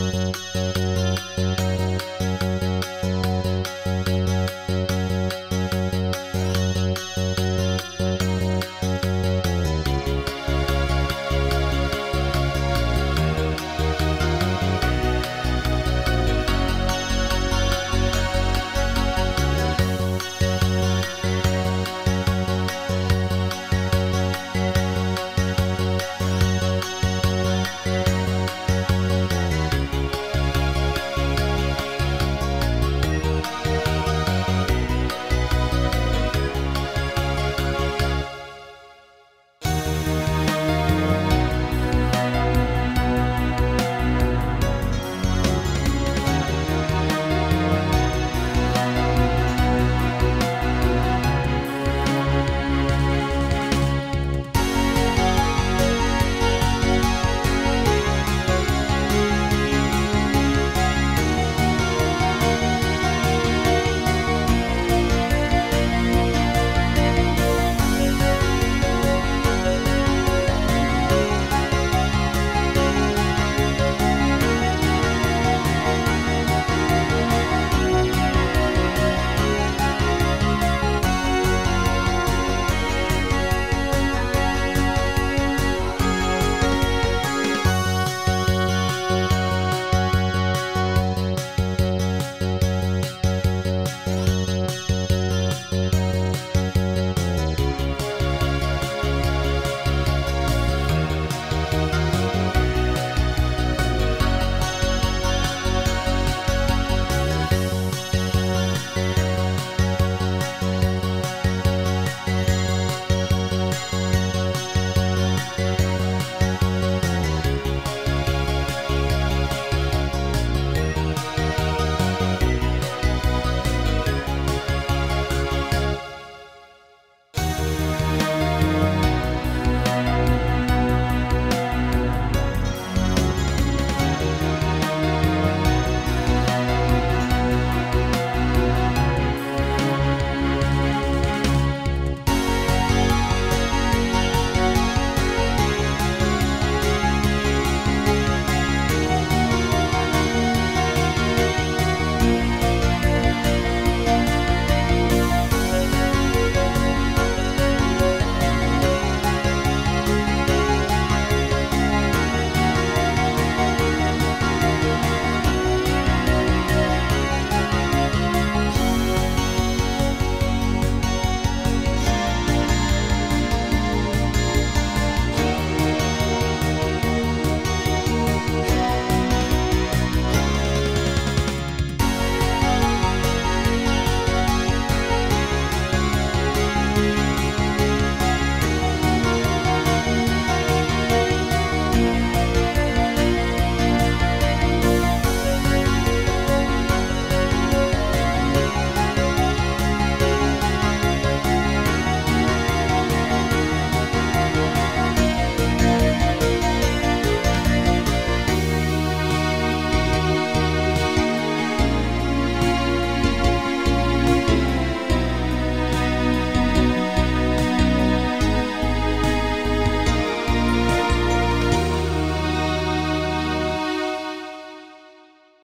Música